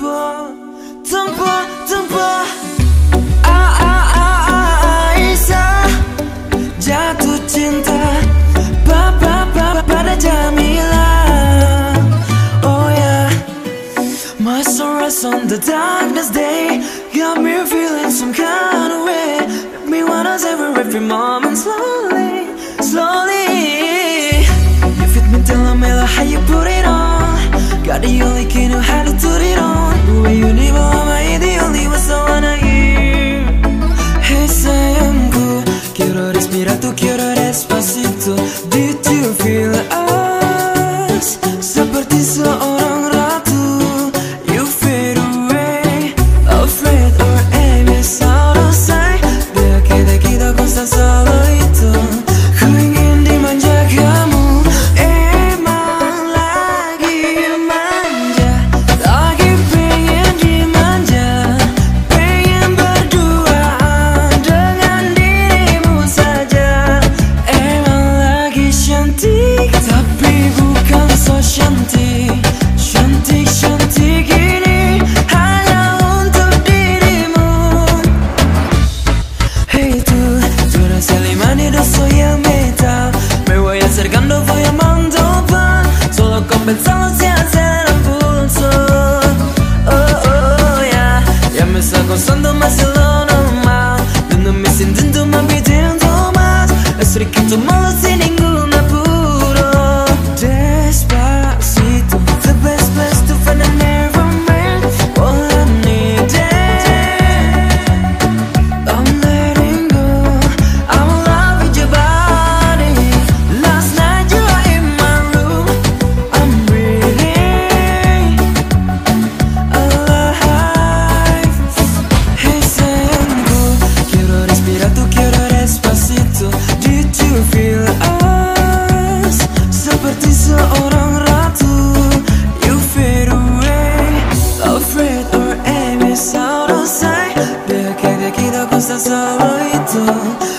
tanpa tanpa tanpa a a a a Aisyah jatuh cinta. Pa pa pa pada Jamila. Oh yeah. My sunrise on the darkness day. Got me feeling some kind of way. Make me wanna savor every moment slowly slowly. You fit me till I'm how you put it on? Got the only quiero soy el mitad Me voy acercando, voy amando pan Solo con pensarlo se hace el pulso oh, oh, oh, yeah. Ya me está gozando más de lo normal. Dándome sin intento, más pidiendo más. Estoy riquito, malo, sin Estás solito